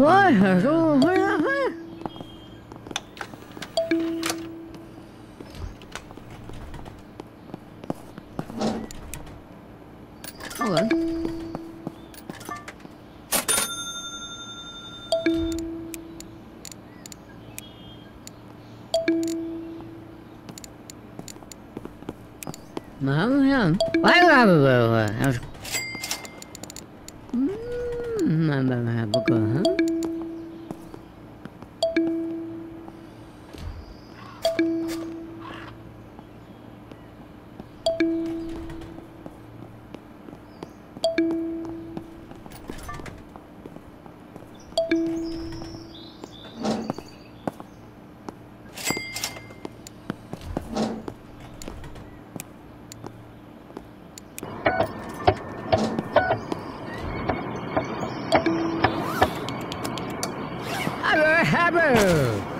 my fly. So, yeah. Okay. Não, não. Vai lá, Hello, hello.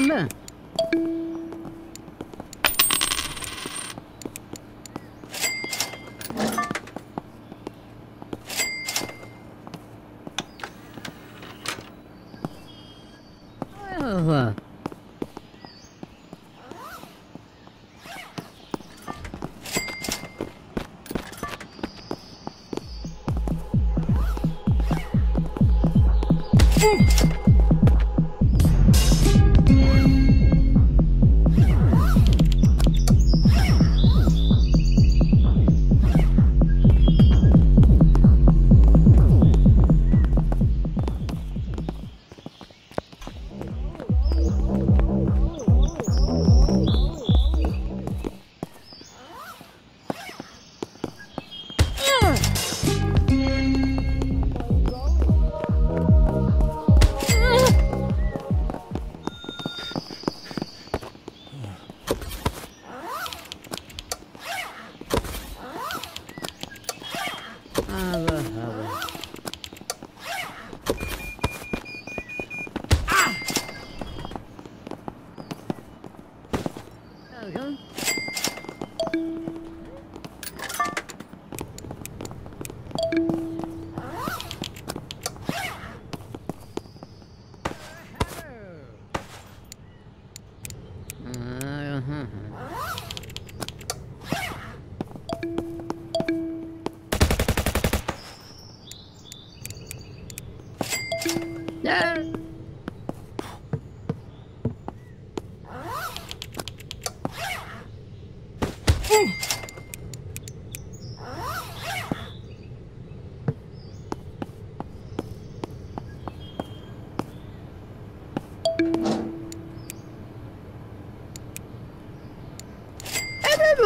のな。Boom!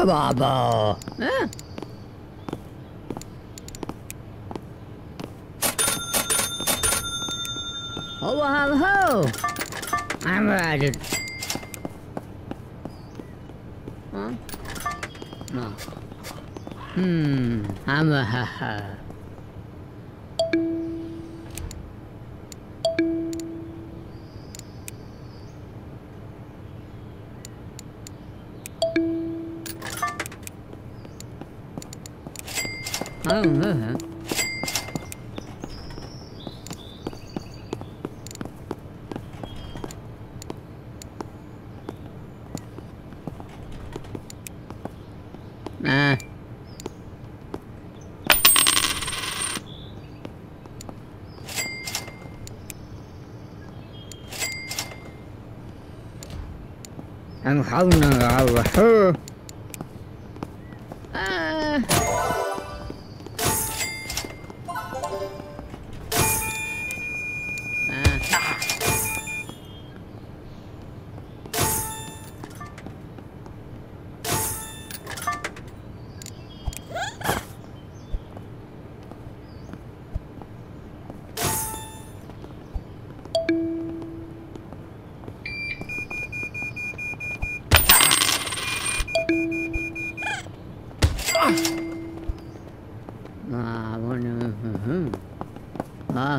Baba. Yeah. Oh, hello. I'm ready. Huh? No. Hmm. I'm a ha ha. I'm having a hour.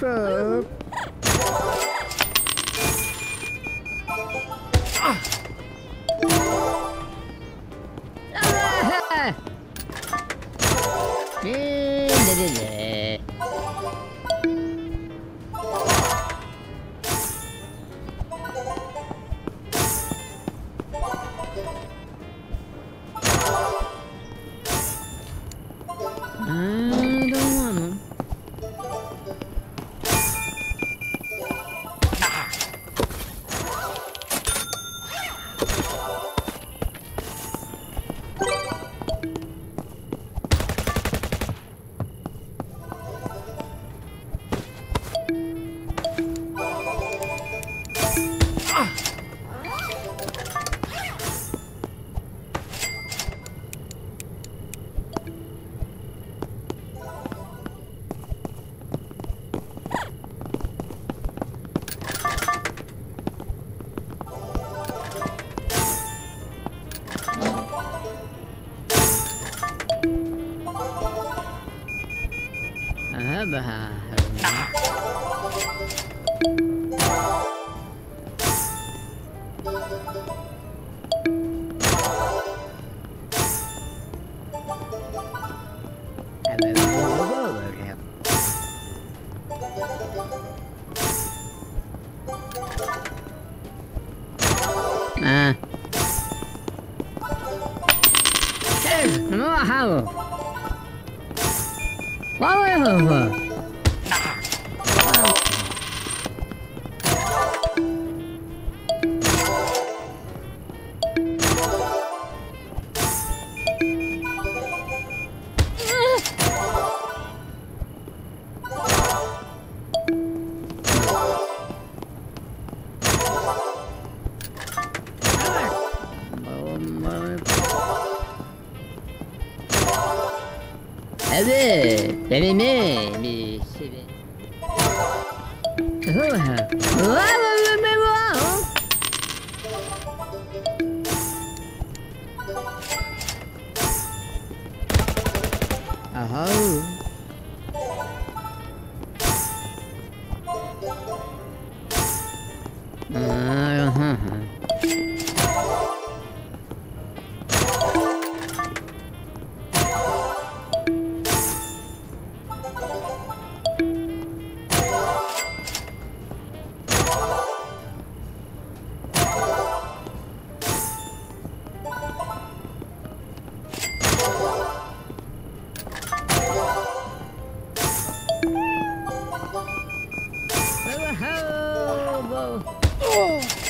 Hello, no how. Wow. Oh. 오!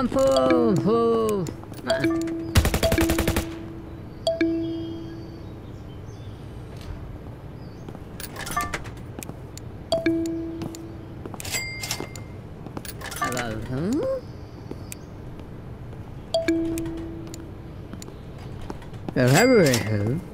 Hava fu fu. Ah. Hava fu. Hava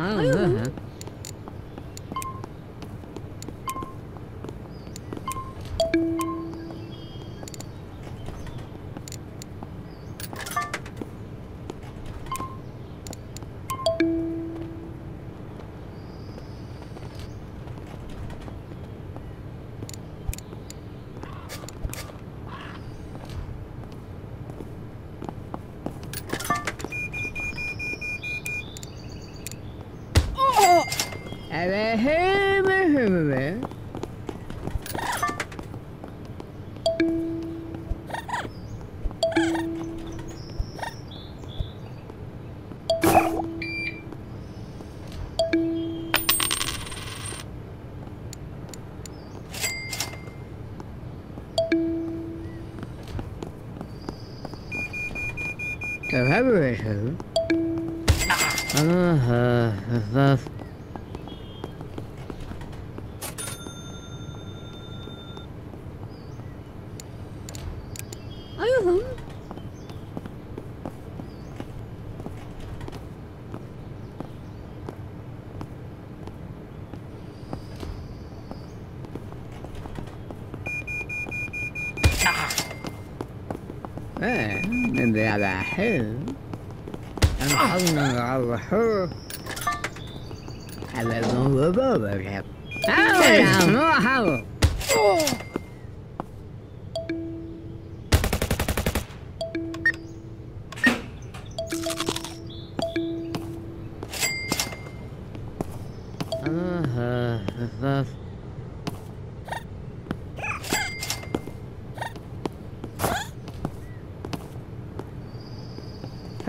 嗯呦 collaboration. Uh, uh, uh,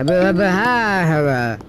ha ha ha ha ha a.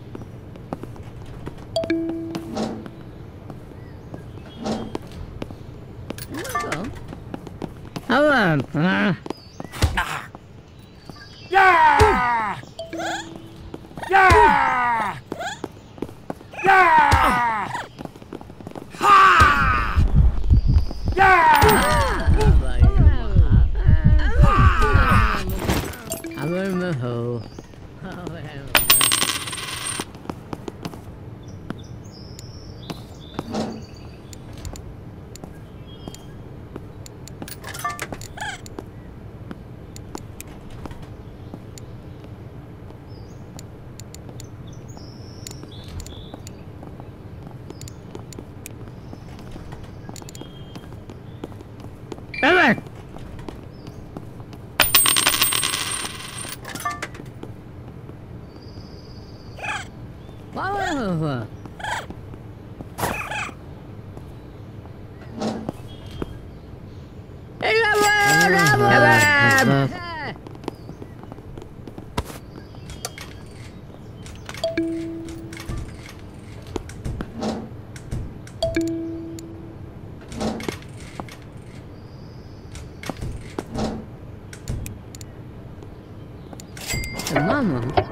慢吗？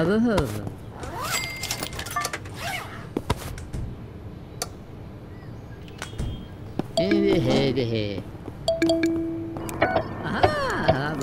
another husband. hey hey! Ah, how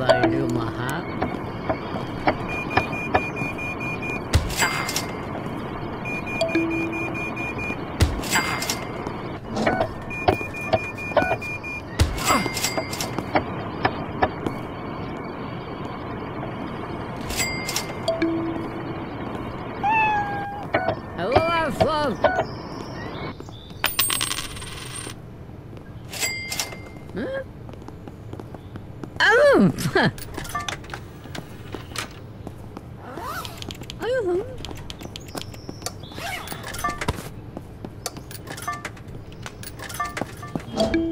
Hello.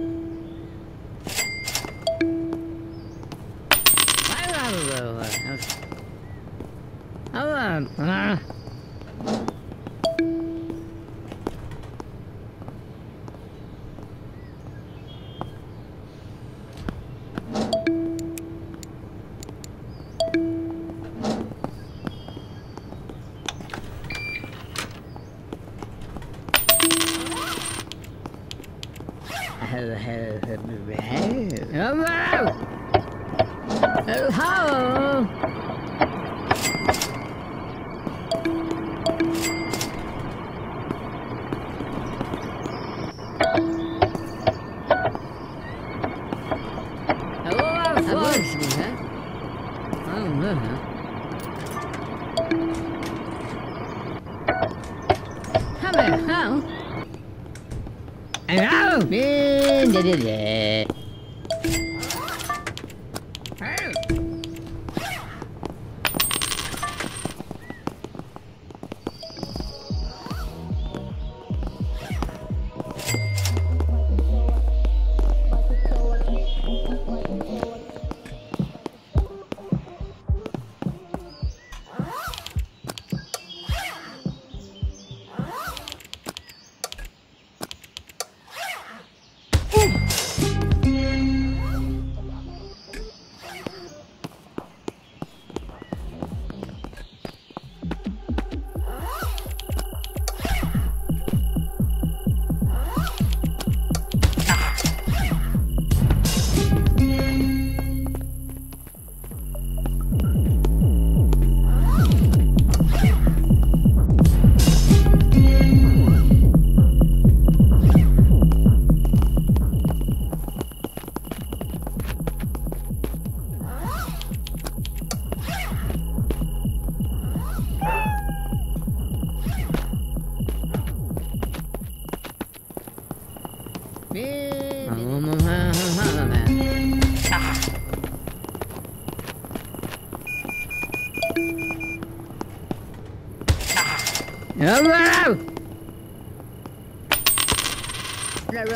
Da-da-da. Hello.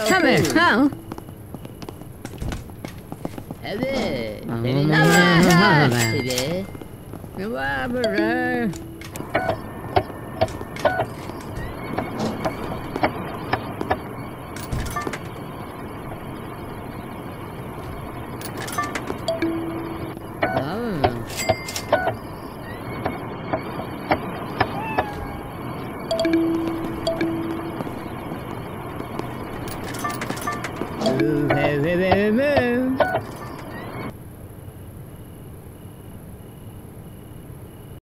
Come here, huh? Evet. Aman Senin Allah'ım. Size.